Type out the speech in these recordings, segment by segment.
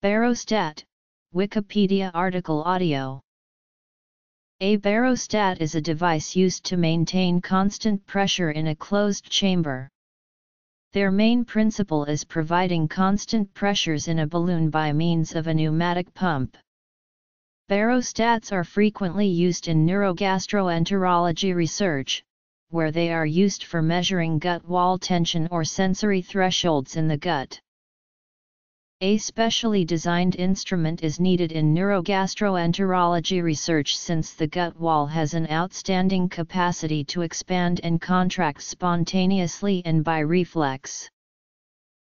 Barostat, Wikipedia article audio A barostat is a device used to maintain constant pressure in a closed chamber. Their main principle is providing constant pressures in a balloon by means of a pneumatic pump. Barostats are frequently used in neurogastroenterology research, where they are used for measuring gut wall tension or sensory thresholds in the gut. A specially designed instrument is needed in neurogastroenterology research since the gut wall has an outstanding capacity to expand and contract spontaneously and by reflex.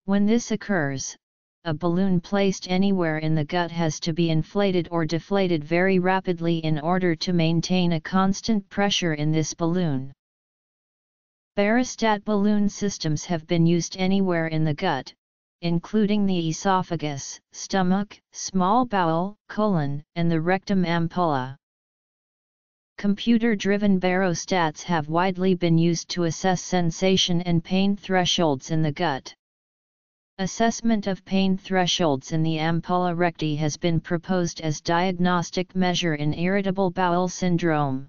When this occurs, a balloon placed anywhere in the gut has to be inflated or deflated very rapidly in order to maintain a constant pressure in this balloon. Barostat balloon systems have been used anywhere in the gut, including the esophagus, stomach, small bowel, colon, and the rectum ampulla. Computer-driven barostats have widely been used to assess sensation and pain thresholds in the gut. Assessment of pain thresholds in the ampulla recti has been proposed as diagnostic measure in irritable bowel syndrome.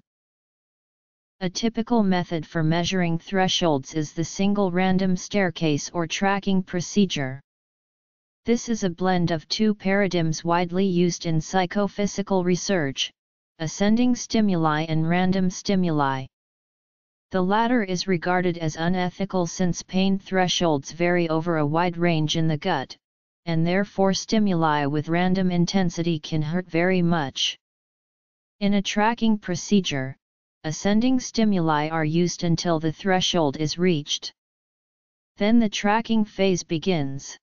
A typical method for measuring thresholds is the single random staircase or tracking procedure. This is a blend of two paradigms widely used in psychophysical research, ascending stimuli and random stimuli. The latter is regarded as unethical since pain thresholds vary over a wide range in the gut, and therefore stimuli with random intensity can hurt very much. In a tracking procedure, ascending stimuli are used until the threshold is reached. Then the tracking phase begins.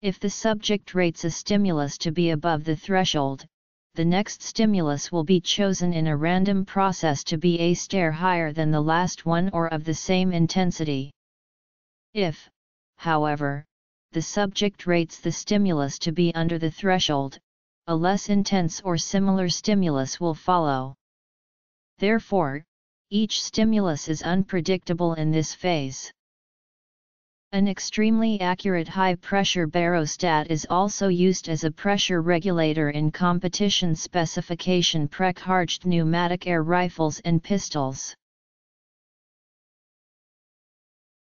If the subject rates a stimulus to be above the threshold, the next stimulus will be chosen in a random process to be a stair higher than the last one or of the same intensity. If, however, the subject rates the stimulus to be under the threshold, a less intense or similar stimulus will follow. Therefore, each stimulus is unpredictable in this phase. An extremely accurate high-pressure barostat is also used as a pressure regulator in competition specification Precharged pneumatic air rifles and pistols.